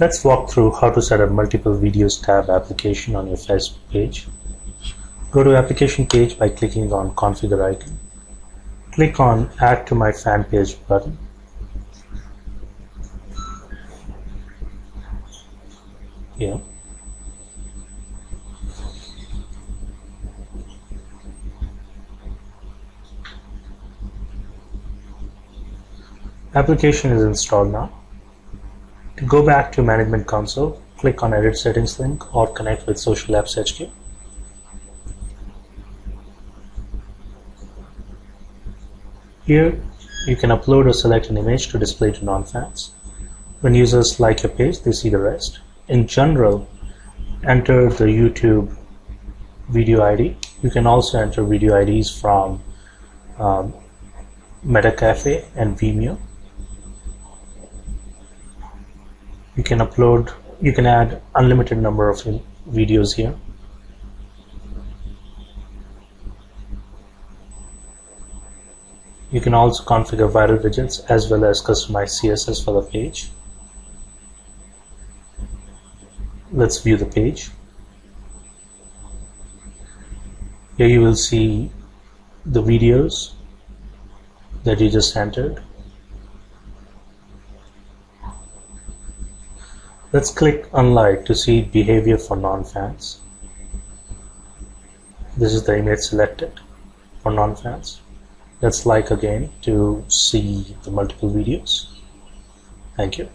Let's walk through how to set up multiple videos tab application on your Facebook page. Go to application page by clicking on configure icon. Click on add to my fan page button. Here. Application is installed now. To go back to Management Console, click on Edit Settings link or connect with Social Apps HQ. Here, you can upload or select an image to display to non-fans. When users like your page, they see the rest. In general, enter the YouTube video ID. You can also enter video IDs from um, Metacafe and Vimeo. You can upload you can add unlimited number of videos here. You can also configure viral widgets as well as customize CSS for the page. Let's view the page. Here you will see the videos that you just entered Let's click Unlike to see behavior for non-fans. This is the image selected for non-fans. Let's like again to see the multiple videos. Thank you.